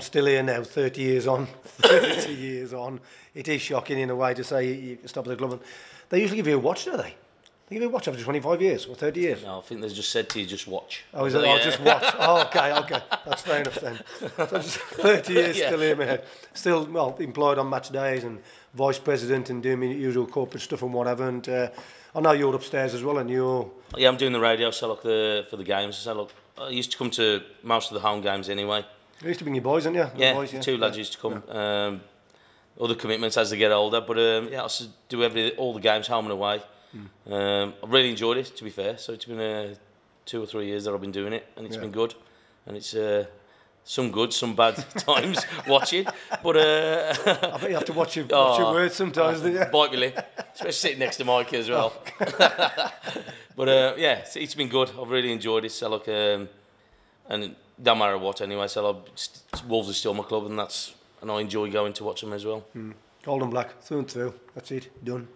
still here now, 30 years on. 30 years on. It is shocking in a way to say you stop at the club. And they usually give you a watch, don't they? They give you a watch after 25 years or 30 years. No, I think they just said to you, just watch. Oh, is it? Yeah. Oh, just watch. Oh, okay, okay. That's fair enough then. So just 30 years Yeah. still here, man. Still, well, employed on match days and vice president and doing my usual corporate stuff and whatever. And uh, I know you're upstairs as well and you're... Yeah, I'm doing the radio, so look the for the games. So look, I used to come to most of the home games anyway. You used to bring your boys, didn't you? Yeah, boys, two lads used to come. Um, other commitments as they get older, but um, yeah, I used to do every all the games home and away. Hmm. Um, I've really enjoyed it, to be fair. So it's been uh, two or three years that I've been doing it, and it's Yeah. been good. And it's uh, some good, some bad times watching, but uh, I bet you have to watch your, watch your Oh, words sometimes, don't you? bite me lip, especially sitting next to Mikey as well. but uh, yeah, it's, it's been good. I've really enjoyed it. So look, um, and no matter what anyway. So Wolves are still my club, and that's and I enjoy going to watch them as well. Mm. Golden black through and through. That's it. Done.